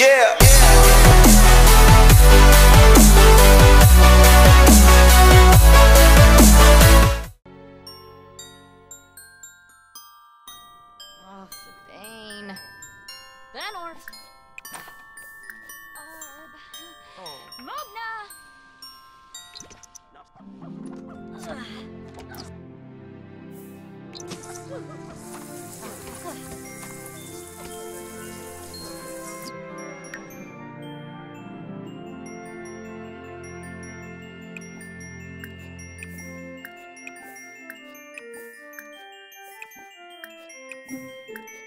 Yeah.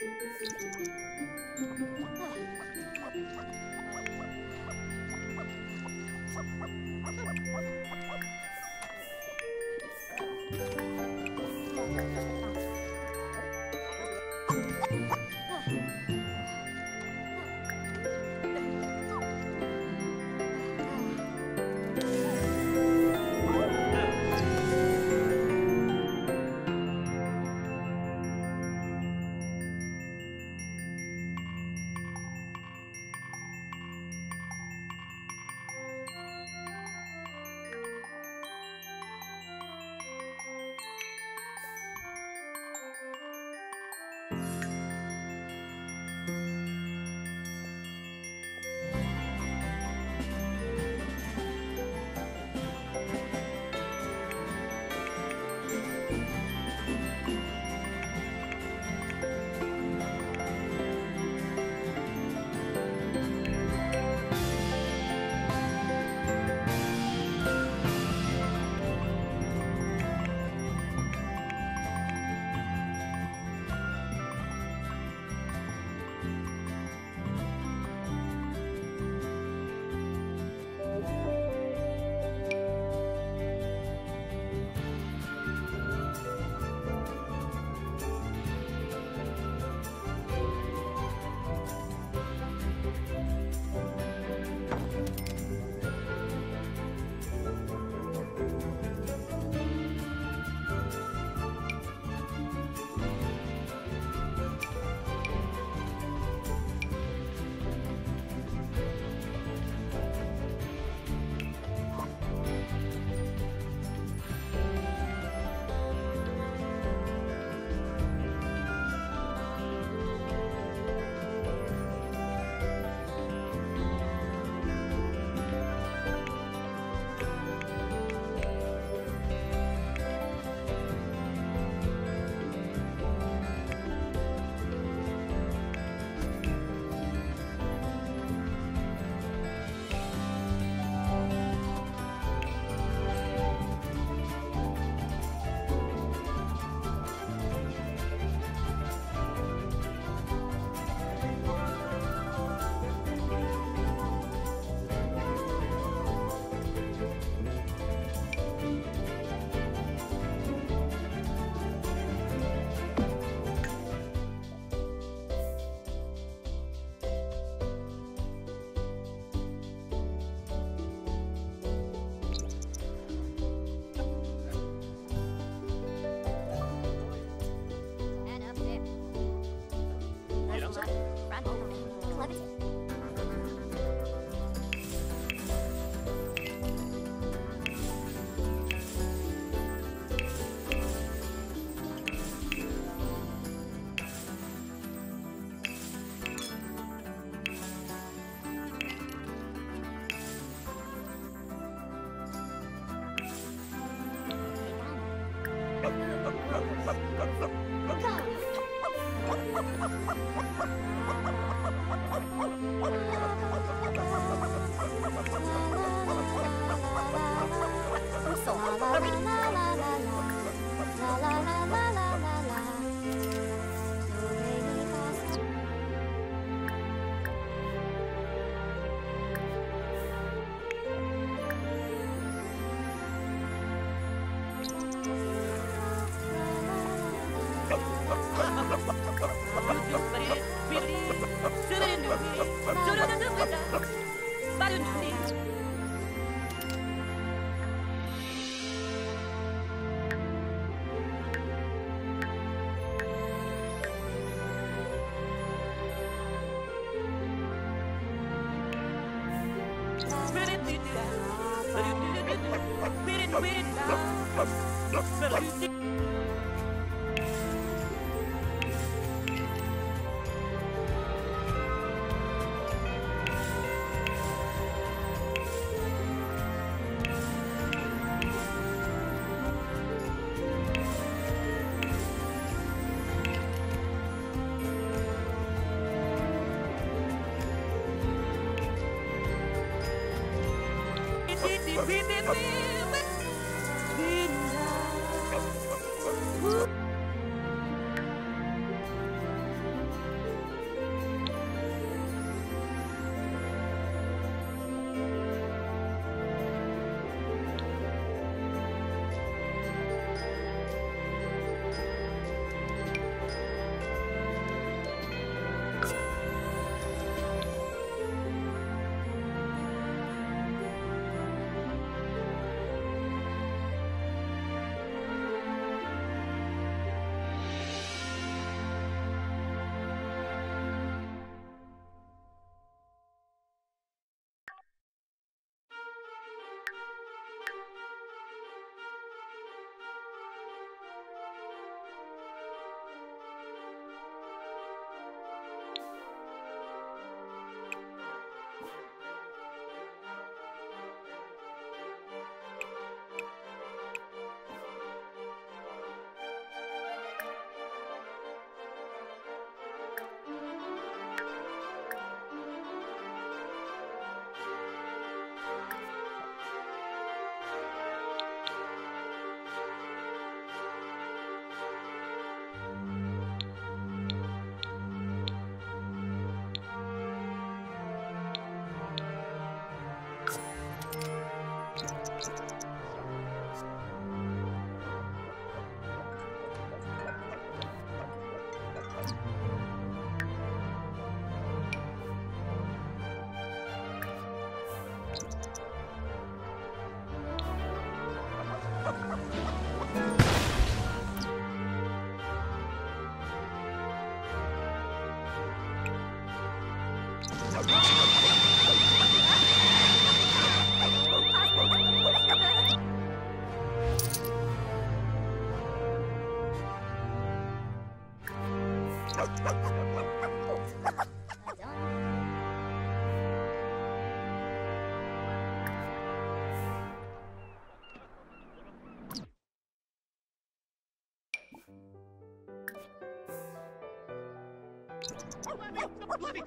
Ha ha ha ha!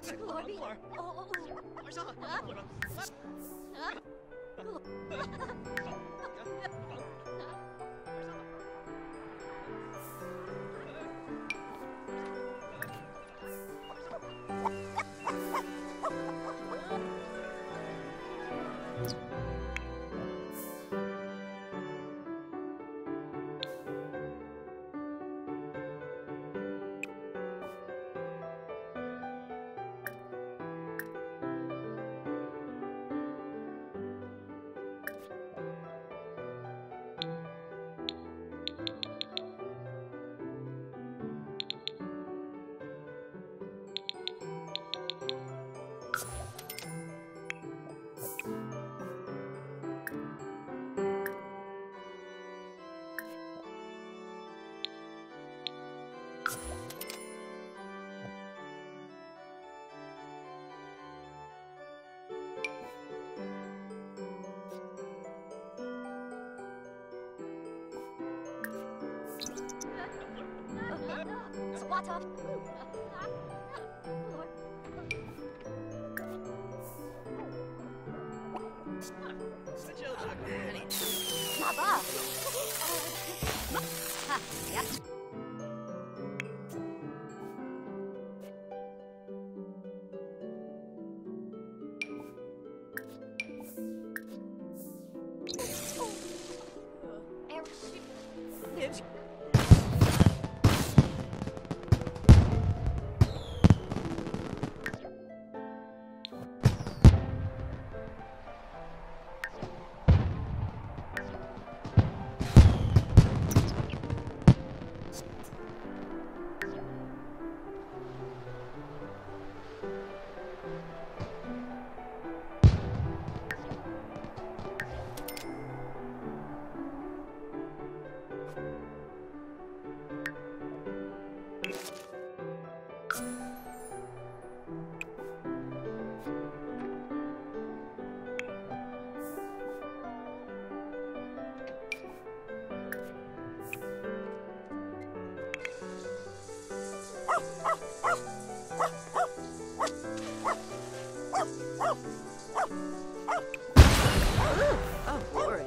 师傅我儿。哦哦哦 What a fool! Such a Mother! yeah. Oh, Lord.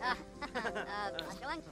啊，啊，没关系。